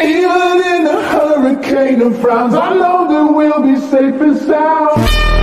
Even in a hurricane of frowns, I know that we'll be safe and sound.